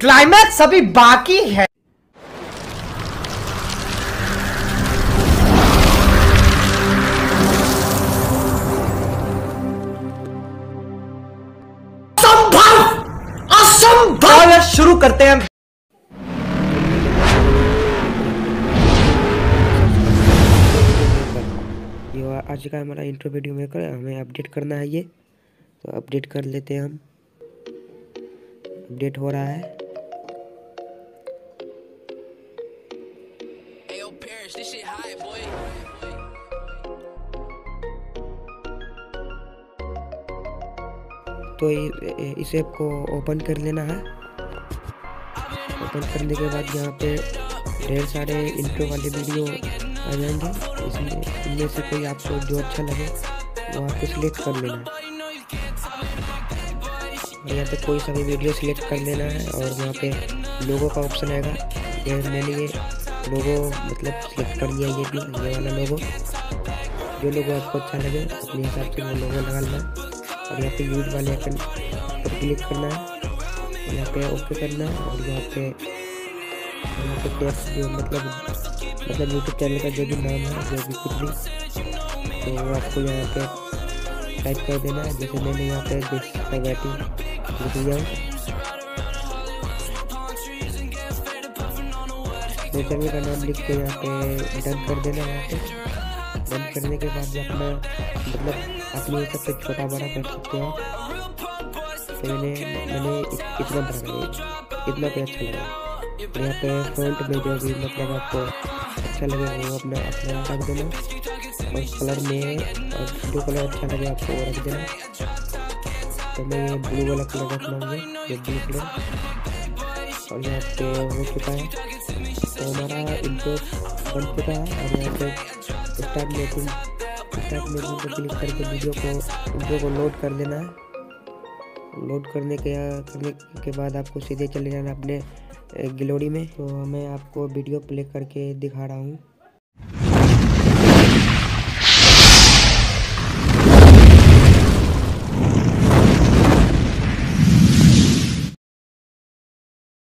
Climax अभी बाकी है। शुरू करते हैं ये आज का हमारा इंट्रो वीडियो मेकर हमें अपडेट करना है ये। तो अपडेट कर लेते हैं हम। अपडेट हो रहा है। Ayo, Parrish, this shit high, boy. तो इस ऐप को ओपन कर लेना है। ओपन करने के बाद यहाँ पे ढेर सारे इंट्रो वाले वीडियो आ जाएँगे। इसमें इनमें से कोई आपको जो अच्छा लगे वो आपको सिलेक्ट कर लेना है। यहाँ पे कोई सा भी वीडियो सिलेक्ट कर लेना है और यहाँ पे लोगों का ऑप्शन आएगा। मैंने ये लोगो मतलब सिलेक्ट कर लिया ये भी, ये वाला लोगो जो लोगो आपको अच्छा लगे, अपने हिसाब से वो लोगो लगा लेना। और यहाँ पे यूज़ वाले आइकन पर क्लिक करना है। यहाँ पे ओके करना है। और यहाँ पे यहाँ पे टेक्स्ट जो मतलब मतलब यूट्यूब चैनल का जो भी नाम है, जो भी कुछ भी तो वो आपको यहाँ पे टाइप कर देना है। जैसे मैंने यहाँ पे दिस स्पैगेटी लिख दिया तो का नाम लिख के यहाँ पे डन कर देना यहाँ पे। डन करने के बाद अपना मतलब अपने हिसाब से छोटा बड़ा कर सकते हो। तो मैंने मैंने इतना बड़ा कर इतना पे अच्छा लगा। यहाँ पे फ्रंट में जो भी मतलब आपको अच्छा लगे वो अपना अपना रख देना। और कलर में और जो कलर अच्छा लगे आपको वो रख देना। तो मैं ये ब्लू वाला कलर रख लूँगा ये ब्लू कलर और यहाँ पे हो चुका है। तो हमारा इनको बन चुका है और यहाँ पे स्टार्ट मेकिंग स्टार्ट मेकिंग पर क्लिक करके वीडियो को वीडियो को लोड कर देना। है लोड करने के करने के बाद आपको सीधे चले जाना अपने ग्लोरी में। तो मैं आपको वीडियो प्ले करके दिखा रहा हूँ।